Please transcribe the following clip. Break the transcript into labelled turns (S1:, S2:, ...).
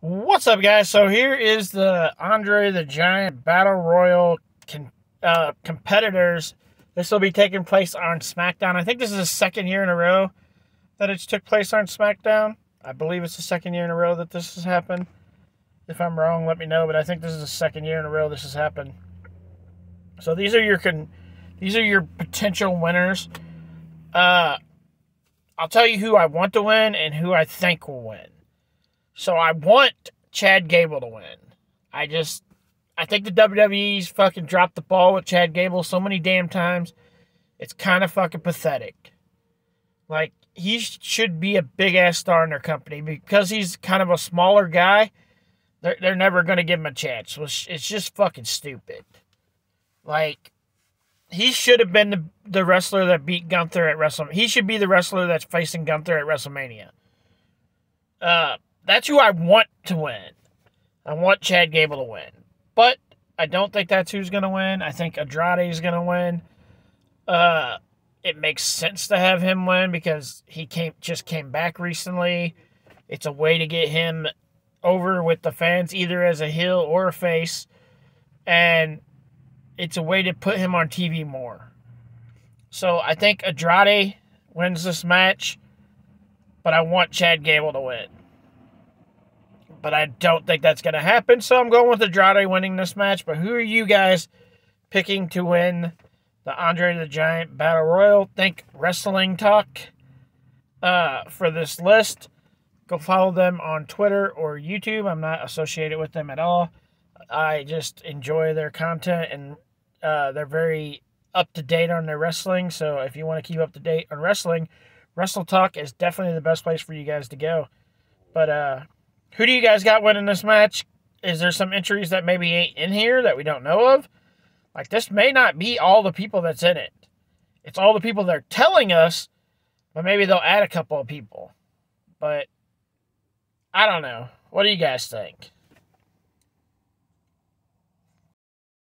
S1: What's up, guys? So here is the Andre the Giant Battle Royal uh, competitors. This will be taking place on SmackDown. I think this is the second year in a row that it's took place on SmackDown. I believe it's the second year in a row that this has happened. If I'm wrong, let me know. But I think this is the second year in a row this has happened. So these are your con- these are your potential winners. Uh, I'll tell you who I want to win and who I think will win. So I want Chad Gable to win. I just I think the WWE's fucking dropped the ball with Chad Gable so many damn times. It's kind of fucking pathetic. Like he should be a big ass star in their company because he's kind of a smaller guy. They're they're never gonna give him a chance. It's just fucking stupid. Like he should have been the, the wrestler that beat Gunther at WrestleMania. He should be the wrestler that's facing Gunther at WrestleMania. Uh, that's who I want to win. I want Chad Gable to win. But I don't think that's who's going to win. I think Andrade is going to win. Uh, it makes sense to have him win because he came just came back recently. It's a way to get him over with the fans, either as a heel or a face, and it's a way to put him on TV more. So I think Andrade wins this match, but I want Chad Gable to win but I don't think that's going to happen. So I'm going with Andrade winning this match. But who are you guys picking to win the Andre the Giant Battle Royal? Think Wrestling Talk uh, for this list. Go follow them on Twitter or YouTube. I'm not associated with them at all. I just enjoy their content and uh, they're very up to date on their wrestling. So if you want to keep up to date on wrestling, Wrestle Talk is definitely the best place for you guys to go. But uh, who do you guys got winning this match? Is there some entries that maybe ain't in here that we don't know of? Like, this may not be all the people that's in it. It's all the people they're telling us, but maybe they'll add a couple of people. But I don't know. What do you guys think?